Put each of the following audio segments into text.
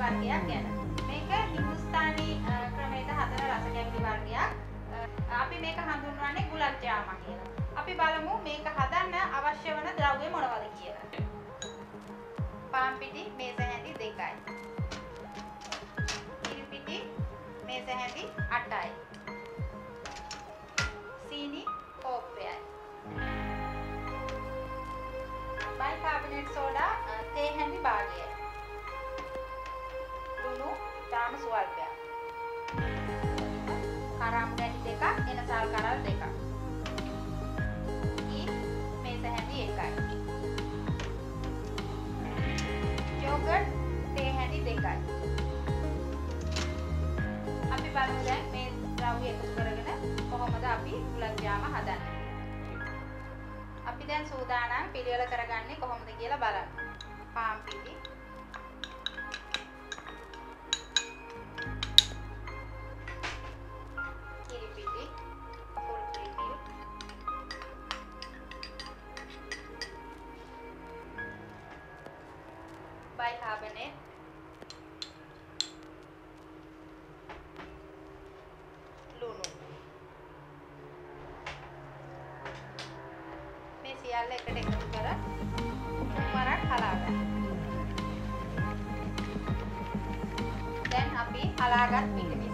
රස කැවිලි වර්ගයක් ගැන. මේක හින්දුස්ථානි අ, ක්‍රමයට හදන රස කැවිලි වර්ගයක්. අ, අපි මේක හඳුන්වන්නේ ගුලබ් ජාමා කියලා. අපි බලමු මේක හදන්න අවශ්‍ය වන ද්‍රව්‍ය මොනවද කියලා. පාන් පිටි මේස හැඳි දෙකයි. කිරි පිටි මේස හැඳි 8යි. සීනි කෝප්පයයි. බයිකාබනේට් සෝඩා අ, තේ හැඳි භාගයයි. ලුණු තාම ස්වල්පයක්. කරම් ගැටි දෙකක් එනසල් කරල් දෙකක්. ඊ මේස හැඳි එකයි. යෝගට් තේ හැඳි දෙකයි. අපි බලමු දැන් මේ ද්‍රව්‍ය එකතු කරගෙන කොහොමද අපි ගුලබ් ජාම හදන්නේ. අපි දැන් සූදානම් පිළිවෙල කරගන්නේ කොහොමද කියලා බලන්න. පාන් පිටි බයිකාබනේට් ලුණු මේ සියල්ල එකට එකතු කර තුන්වරක් හලා ගන්න. දැන් අපි හලාගත් පිටි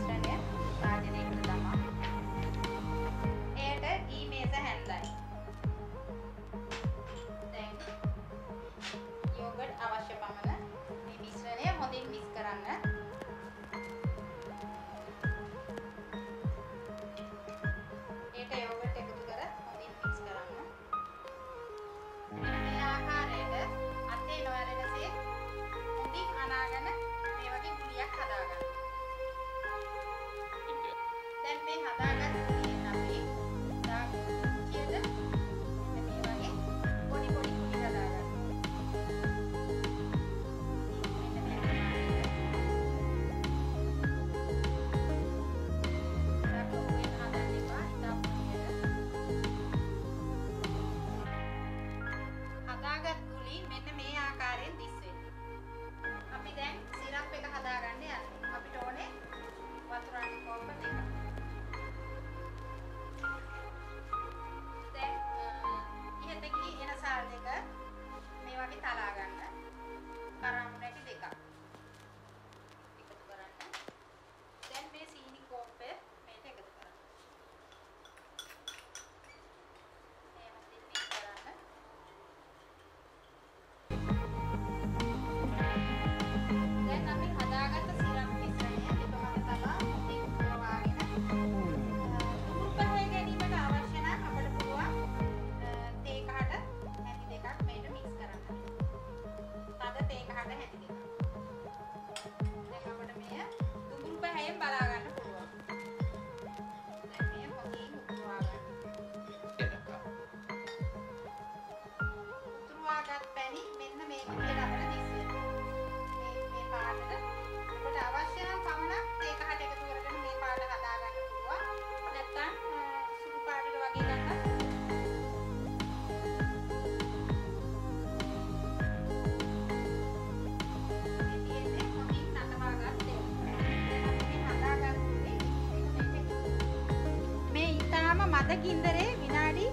ඊටාම මද ගින්දරේ විනාඩි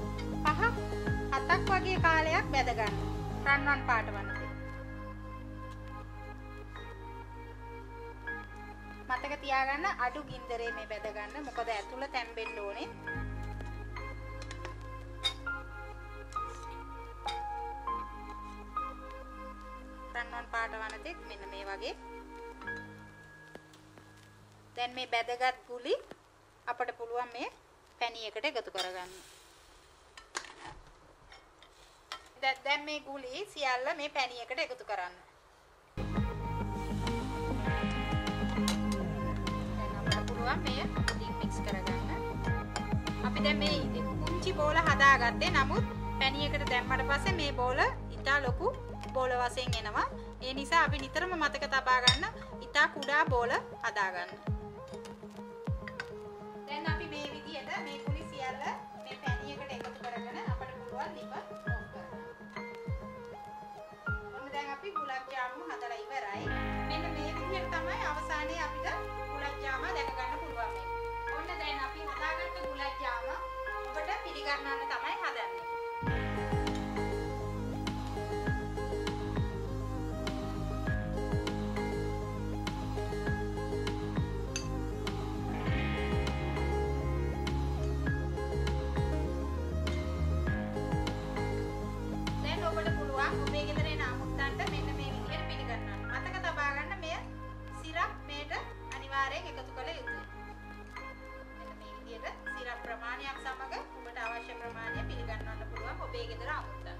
5ක් 7ක් වගේ කාලයක් බැද ගන්න. රන්වන් පාට වනසේ. මතක තියාගන්න අඩු ගින්දරේ මේ බැද ගන්න. මොකද ඇතුළ තැම්බෙන්න ඕනේ. බ්‍රවුන් පාට වනතෙක් මෙන්න මේ වගේ දැන් මේ බැදගත් ගුලි අපට පුළුවන් මේ පැණියකට එකතු කරගන්න. දැන් මේ ගුලි සියල්ල මේ පැණියකට එකතු කරන්න. දැන් අපට පුළුවන් මේ ටික මික්ස් කරගන්න. අපි දැන් මේ කුංචි බෝල හදාගත්තේ. නමුත් පැණියකට දැම්මට පස්සේ මේ බෝල ඉතා ලොකු බෝල වශයෙන් එනවා. ඒ නිසා අපි නිතරම මතක තබා ගන්න ඉතා කුඩා බෝල හදාගන්න. දැන් අපි මේ විදිහට මේ කුලි සියල්ල මේ පැණියකට එකතු කරගෙන අපිට පුළුවන් ලිප ඕෆ් කරන්න. ඔන්න දැන් අපි ගුලබ් ජාමුන් හදලා ඉවරයි. මෙන්න මේ විදිහට තමයි අවසානයේ අපිට ගුලබ් ජාම දැක ගන්න පුළුවන් මේ. ඔන්න දැන් අපි හදාගත්ත ගුලබ් ජාම ඔබට පිළිගන්නන්න තමයි හදන්නේ. ප්‍රමාණයක් සමග ඔබට අවශ්‍ය ප්‍රමාණය පිළිගන්නන්න පුළුවන් ඔබේ ගෙදර අමුත්තන්ට.